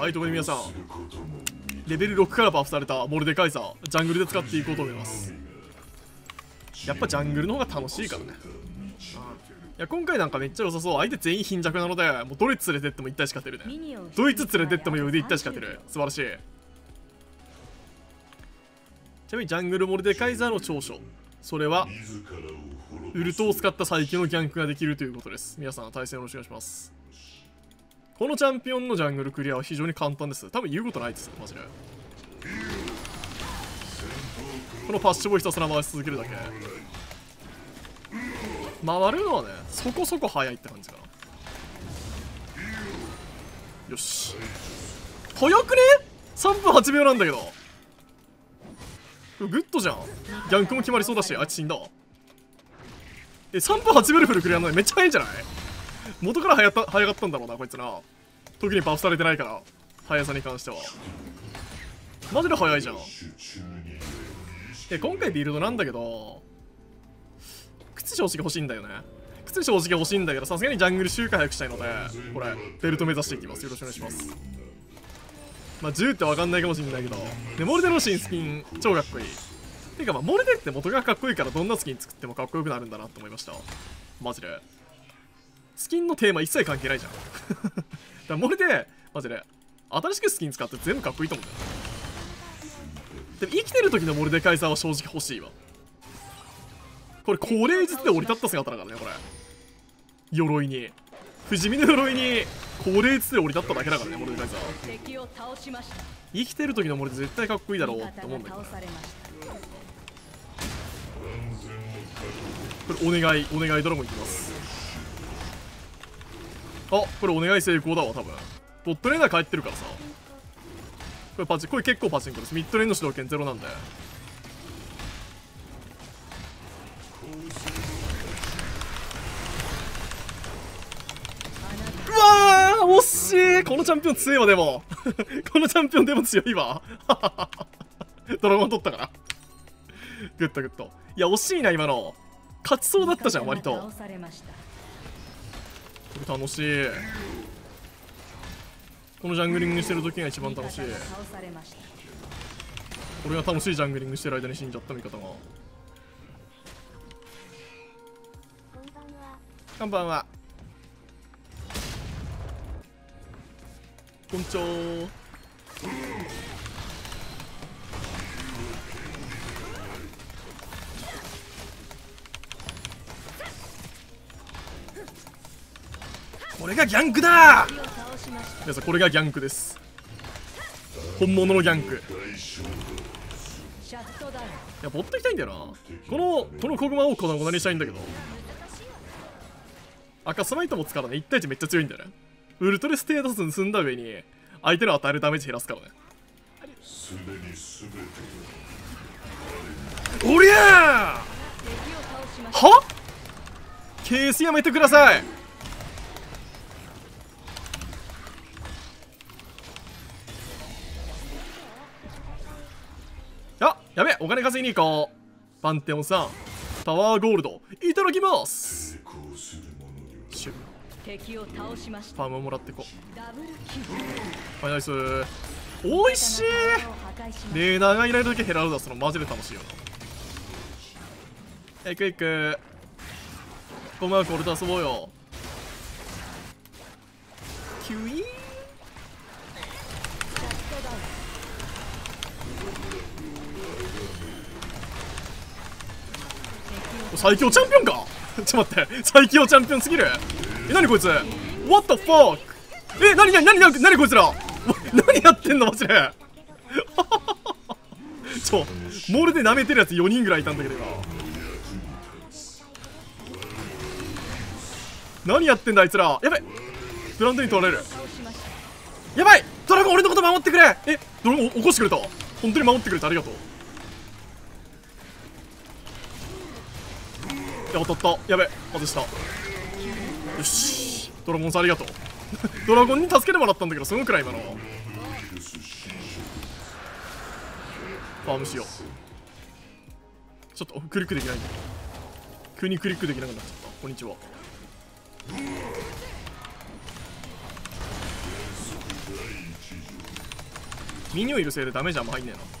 はいところで皆さんレベル6からバフされたモルデカイザージャングルで使っていこうと思います。やっぱジャングルの方が楽しいからね。いや今回なんかめっちゃ良さそう。相手全員貧弱なのでもうドイツ連れてっても1体しか勝てるね。ドイツ連れてっても余裕で1体しか勝てる。素晴らしい。ちなみにジャングルモルデカイザーの長所。それはウルトを使った最強のギャンクができるということです。皆さん対戦よろしくお願いします。このチャンピオンのジャングルクリアは非常に簡単です。多分言うことないです。よマジで。このパッシブをひたすら回し続けるだけ。回るのはねそこそこ速いって感じかな。よし。早くね？3分8秒なんだけど。グッドじゃん。ギャンクも決まりそうだしあいつ死んだえ3分8秒でフルクリアなのにめっちゃ速いんじゃない？元から早った早かったんだろうなこいつな。特にバフされてないから速さに関しては。マジで速いじゃん。え今回ビルドなんだけど靴正直欲しいんだよね。靴正直欲しいんだけどさすがにジャングル周回早くしたいのでこれベルト目指していきます。よろしくお願いします。まあ10って分かんないかもしれないけどでモルデの新スキン超かっこいい。てかまあモルデって元がかっこいいからどんなスキン作ってもかっこよくなるんだなって思いました。マジで。スキンのテーマ一切関係ないじゃん。だからモルデマジで新しくスキン使って全部かっこいいと思うんだよ。でも生きてる時のモルデカイザーは正直欲しいわ。これ高齢術で降り立った姿だからねこれ。鎧に。不死身の鎧に高齢術で降り立っただけだからねモルデカイザー生きてる時のモルデ絶対かっこいいだろうって思うんだけど、ね、これお願いお願いドラゴンいきます。あこれお願い成功だわ多分。ボットレーナー帰ってるからさ。これパチこれ結構パチンコです。ミッドレーンの主導権ゼロなんで。うわー惜しい。このチャンピオン強いわでも。このチャンピオンでも強いわ。ドラゴン取ったから。グッドグッド。いや惜しいな今の。勝ちそうだったじゃん割と。これ楽しい。このジャングリングしてる時が一番楽しい。俺が楽しいジャングリングしてる間に死んじゃった味方が。こんばんは。こんにちは。これがギャンクだ。皆さんこれがギャンクです。本物のギャンク。いやボット行きたいんだよな。このこの子熊を粉々にしたいんだけど。赤スマイトもつからね1対1めっちゃ強いんだよね。ウルトレステータス盗んだ上に相手の与えるダメージ減らすからね。おりゃー!は?ケースやめてください。やべお金稼ぎに行こう。パンテオンさんパワーゴールドいただきます。シュ敵を倒しました。ファームもらってこう。はいナイス。おいしい。レーダーがいられるだけヘラルダスのマジで楽しいよな。行く行く。ごめん俺と遊ぼうよ。キュイーン最強チャンピオンか？ちょっと待って。最強チャンピオンすぎる？え何こいつ？What the fuck え何何何何何こいつら？何やってんの？マジで。ちょモールで舐めてるやつ4人ぐらいいたんだけど今。何やってんだあいつら？やべブランドに取られる。やばい！ドラゴン俺のこと守ってくれ！えドラゴン起こしてくれた？本当に守ってくれてありがとう。や当たった。やべ外した。よし。ドラゴンさんありがとう。ドラゴンに助けてもらったんだけどすごくない今の。ファームしよう。ちょっとクリックできないんだ。急にクリックできなくなっちゃった。こんにちは。ミニオンいるせいでダメージあんま入んねえな。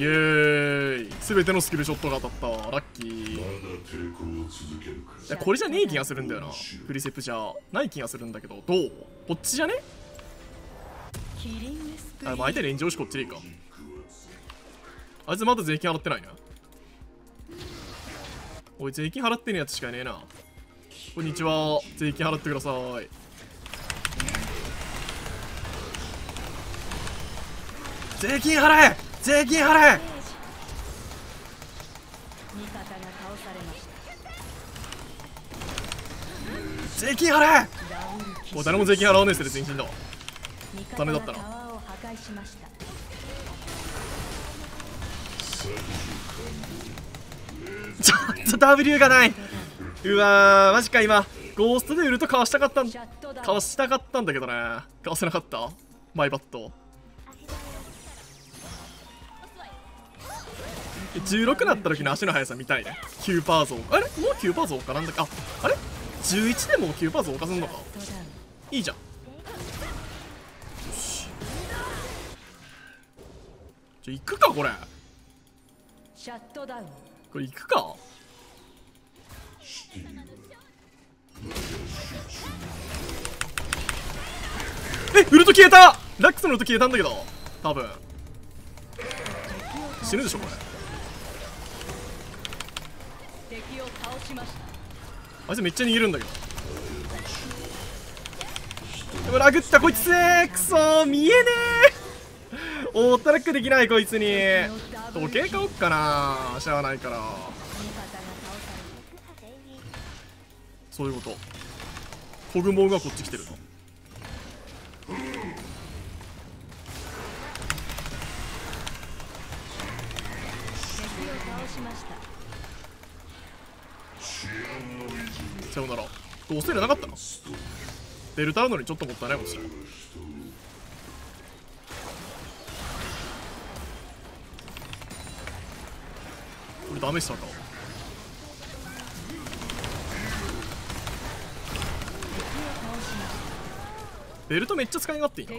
イエーイ。全てのスキルショットが当たったラッキー。いやこれじゃねえ気がするんだよな。フリセプじゃ。ない気がするんだけど。どう？こっちじゃね？あ、まあ、相手レンジ押しこっちでいいか。あいつまだ税金払ってないな。おい税金払ってねえやつしかいねえな。こんにちは。税金払ってください。税金払え税金払え。税金払え。もう誰も税金払わねえする全身だダメだったな。ちょっと W がない。うわーマジか今。ゴーストでウルトかわしたかったかわしたかったんだけどね。かわせなかった？マイバット16なった時の足の速さ見たいね。9パー増あれ？もう9パー増かなんだか。ああれ？11でもう9パー増かすんのか。いいじゃん。よし。じゃ行くかこれ。シャットダウン。これ行くか。えウルト消えた。ラックスのウルト消えたんだけど。多分。死ぬでしょこれ敵を倒しましたあいつめっちゃ逃げるんだけど。でもラグったこいつーくそ見えねえ。オートラックできないこいつに。時計買おっかな。しゃあないから。そういうこと。コグモがこっち来てるしました。さよなら。どうせなかったの？デルタなのにちょっともったいないかもしれこれダメしたかベルトめっちゃ使い勝手いいな。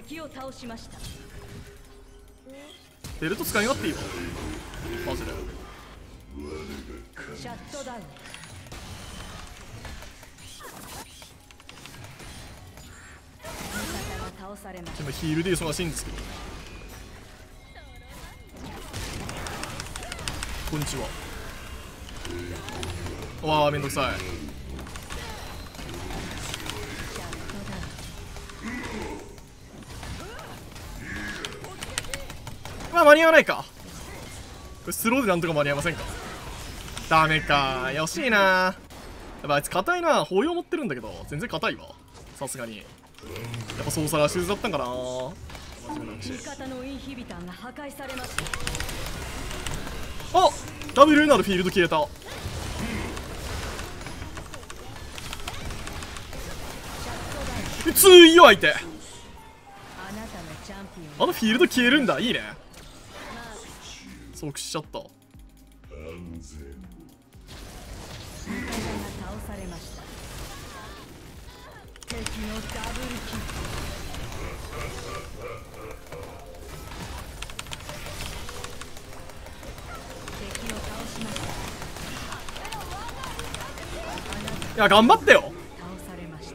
ベルト使い勝手いいわ。マジで。シャットダウン今ヒールで忙しいんですけど。こんにちは。わあめんどくさい。まあ間に合わないか。これスローでなんとか間に合いませんか？ダメか。惜しいな。やっぱあいつ硬いな。包容持ってるんだけど全然硬いわ。さすがに。やっぱ操作が手術だったんかな。味方のインヒビターが破壊されました。あ W なるフィールド消えた。えついよ相手あなたのチャンピオンあのフィールド消えるんだ。いいね。即死しちゃったいや頑張ってよ。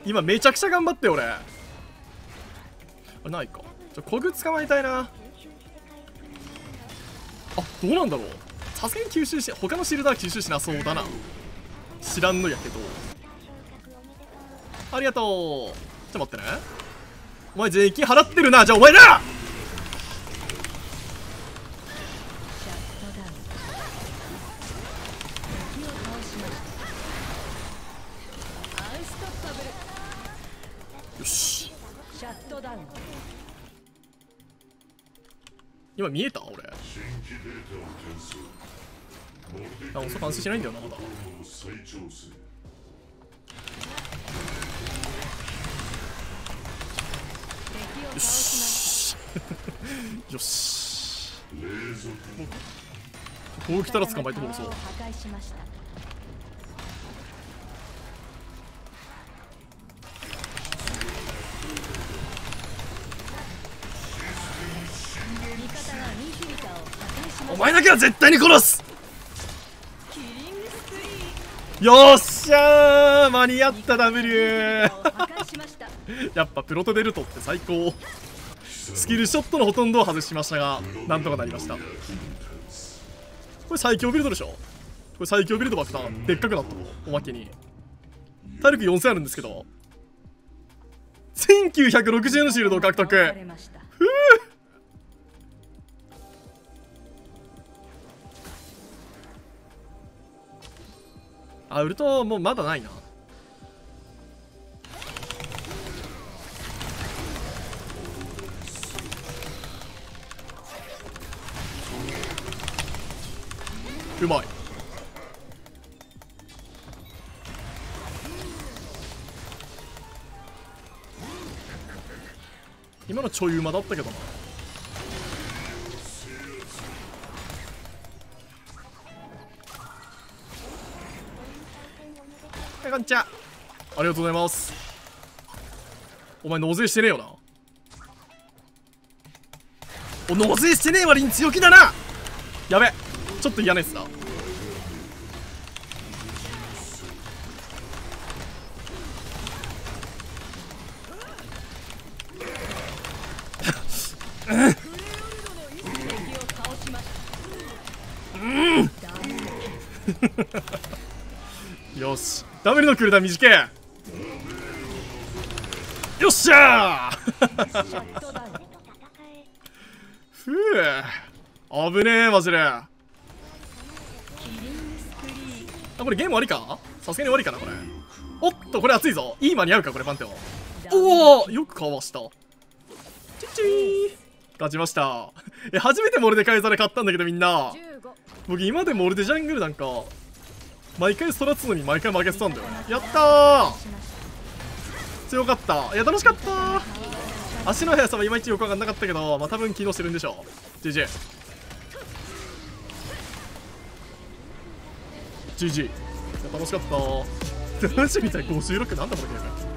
今めちゃくちゃ頑張って俺。あないか。じゃあコグ捕まえたいな。あどうなんだろう。さすがに吸収して他のシルダー吸収しなそうだな。知らんのやけど。ありがとう。ちょっと待ってね。お前税金払ってるな。じゃあお前なよし。今見えた俺。あ遅く完成しないんだよなまだ。よし。よし。こう来たら捕まえてもらそう。お前だけは絶対に殺す。よっしゃー。間に合った W やっぱプロトデルトって最高。スキルショットのほとんどを外しましたがなんとかなりました。これ最強ビルドでしょ？これ最強ビルドバクターでっかくなったの。おまけに。体力4000あるんですけど。1960のシールドを獲得。倒されましたあウルトもうまだないな。うまい。今のちょいうまだったけどな。はいこんにちは。ありがとうございます。お前納税してねえよな。お納税してねえ割に強気だな。やべちょっと嫌なやつだ。敵を倒しましたよし。ダブルのクールダウン短えよっしゃー！ふう危ねえマジでーこれゲーム終わりか？さすがに終わりかなこれ。おっとこれ熱いぞ。いい間に合うかこれパンテオ。ンおおよくかわした。チッチー。勝ちました。え初めてモルデカイザレ買ったんだけどみんな。僕今までモルデジャングルなんか毎回ストラッツのに毎回負けてたんだよやったー。強かった。いや楽しかった足の速さはいまいちよくわかんなかったけどまあ多分機能してるんでしょう。GG GG 楽しかった。楽しみたい。56なんだこれゲーム